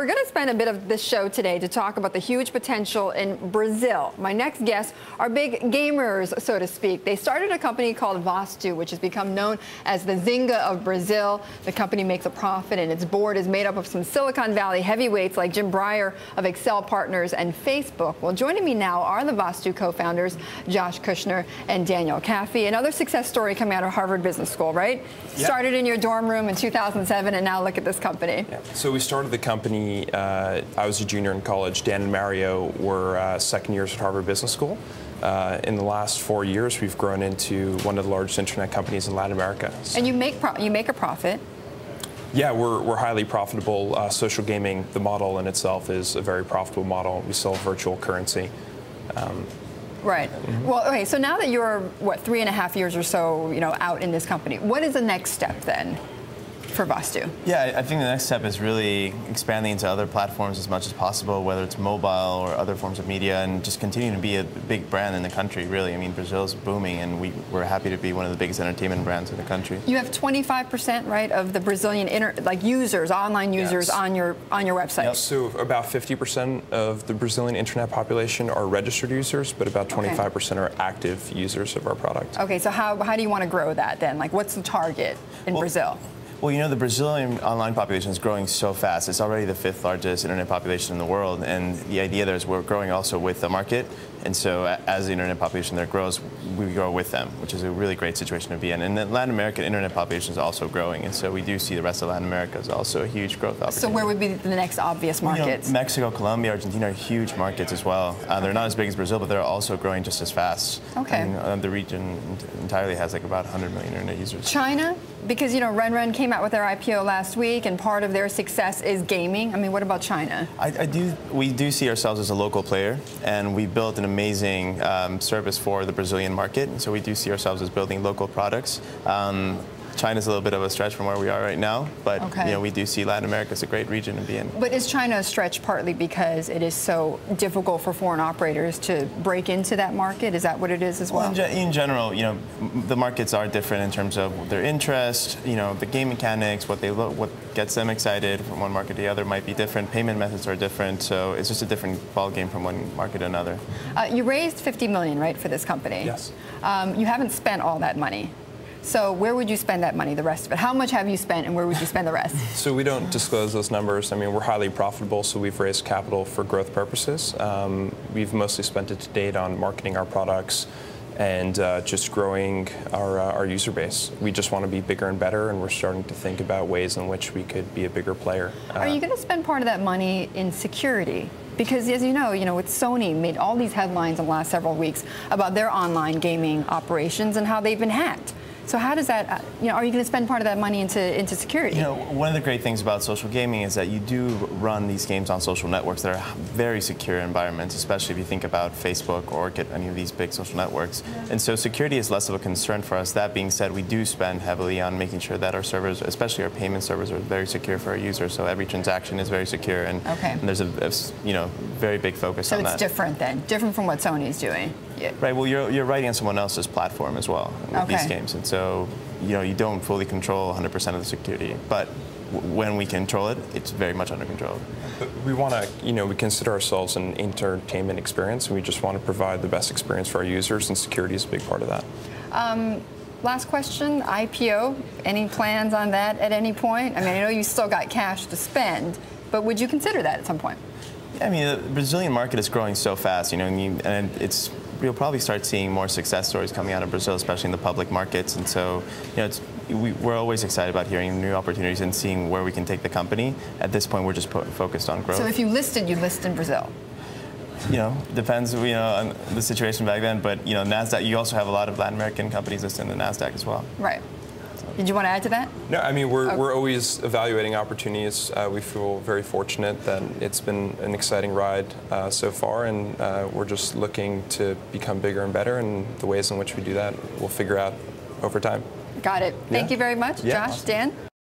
We're going to spend a bit of this show today to talk about the huge potential in Brazil. My next guests are big gamers, so to speak. They started a company called Vostu, which has become known as the Zynga of Brazil. The company makes a profit, and its board is made up of some Silicon Valley heavyweights like Jim Breyer of Accel Partners and Facebook. Well, joining me now are the Vostu co-founders, Josh Kushner and Daniel Kafie. Another success story coming out of Harvard Business School, right? Yep. Started in your dorm room in 2007, and now look at this company. Yeah. So we started the company uh, I was a junior in college. Dan and Mario were uh, second years at Harvard Business School. Uh, in the last four years, we've grown into one of the largest internet companies in Latin America. And you make you make a profit. Yeah, we're, we're highly profitable. Uh, social gaming, the model in itself is a very profitable model. We sell virtual currency. Um, Right. Mm -hmm. Well, okay. So now that you're what three and a half years or so, you know, out in this company, what is the next step then? For Vostu? Yeah, I think the next step is really expanding into other platforms as much as possible, whether it's mobile or other forms of media, and just continuing to be a big brand in the country, really. I mean, Brazil is booming, and we, we're happy to be one of the biggest entertainment brands in the country. You have 25%, right, of the Brazilian inter, like users, online users yes. on your on your website. Yep. So about 50% of the Brazilian internet population are registered users, but about 25% okay. are active users of our product. Okay, so how, how do you want to grow that then? Like, what's the target in well, Brazil? Well, you know, the Brazilian online population is growing so fast. It's already the fifth largest internet population in the world, and the idea there is we're growing also with the market. And so as the internet population there grows, we grow with them, which is a really great situation to be in. And the Latin American internet population is also growing, and so we do see the rest of Latin America is also a huge growth opportunity. So where would be the next obvious markets? You know, Mexico, Colombia, Argentina are huge markets as well. Uh, they're not as big as Brazil, but they're also growing just as fast. Okay. And, uh, the region entirely has like about 100 million internet users. China? Because, you know, RenRen came out with their IPO last week, and part of their success is gaming. I mean, what about China? I, I do. We do see ourselves as a local player, and we built an amazing um, service for the Brazilian market. So we do see ourselves as building local products. Um, China's a little bit of a stretch from where we are right now, but okay. you know we do see Latin America as a great region to be in. But is China a stretch partly because it is so difficult for foreign operators to break into that market? Is that what it is as well? well in, ge in, general, you know, the markets are different in terms of their interest, you know, the game mechanics, what they look, what gets them excited from one market to the other might be different. Payment methods are different, so it's just a different ball game from one market to another. Uh, you raised 50 million, right, for this company? Yes. Um, you haven't spent all that money. So where would you spend that money, the rest of it? How much have you spent and where would you spend the rest? so we don't disclose those numbers. I mean, we're highly profitable, so we've raised capital for growth purposes. Um, we've mostly spent it to date on marketing our products and uh, just growing our, uh, our user base. We just want to be bigger and better, and we're starting to think about ways in which we could be a bigger player. Are you going to spend part of that money in security? Because as you know, you know, with Sony made all these headlines in the last several weeks about their online gaming operations and how they've been hacked. So how does that, uh, you know, are you going to spend part of that money into, into security? You know, one of the great things about social gaming is that you do run these games on social networks that are very secure environments, especially if you think about Facebook or get any of these big social networks. And so security is less of a concern for us. That being said, we do spend heavily on making sure that our servers, especially our payment servers, are very secure for our users. So every transaction is very secure, and, okay. and there's a, a, you know very big focus so on that. So it's different then, different from what Sony's doing. Yeah. Right. Well, you're you're writing on someone else's platform as well with okay. these games, and so you know you don't fully control 100% of the security, but when we control it, it's very much under control. We want to, you know, we consider ourselves an entertainment experience, and we just want to provide the best experience for our users, and security is a big part of that. Um, last question, IPO, any plans on that at any point? I mean, I know you still got cash to spend, but would you consider that at some point? I mean, the Brazilian market is growing so fast, you know, and it's you'll probably start seeing more success stories coming out of Brazil, especially in the public markets. And so, you know, we, are always excited about hearing new opportunities and seeing where we can take the company. At this point, we're just focused on growth. So if you listed, you list in Brazil. You know, depends, you know, on the situation back then. But you know, Nasdaq. You also have a lot of Latin American companies listed in the Nasdaq as well. Right. Did you want to add to that? No, I mean, we're, okay. we're always evaluating opportunities. Uh, we feel very fortunate that it's been an exciting ride uh, so far, and uh, we're just looking to become bigger and better, and the ways in which we do that, we'll figure out over time. Got it. Thank yeah. you very much, yeah. Josh, Dan.